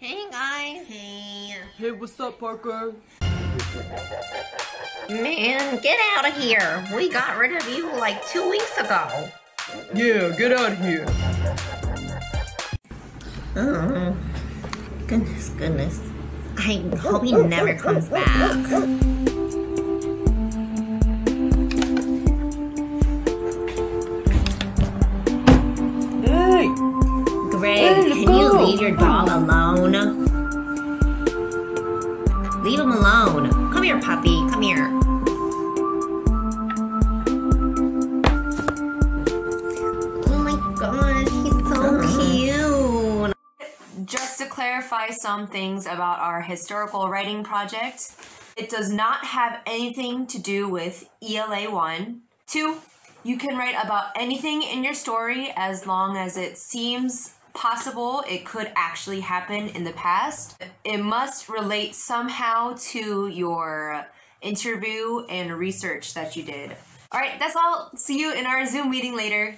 Hey guys. Hey. Hey, what's up, Parker? Man, get out of here. We got rid of you like two weeks ago. Yeah, get out of here. Oh, goodness, goodness. I hope he never comes back. Hey! Greg, you leave your dog alone? Leave him alone. Come here, puppy. Come here. Oh my gosh, he's so uh-huh. cute. Just to clarify some things about our historical writing project, it does not have anything to do with ELA 1. 2. You can write about anything in your story as long as it seems possible it could actually happen in the past. It must relate somehow to your interview and research that you did. All right, that's all. See you in our Zoom meeting later.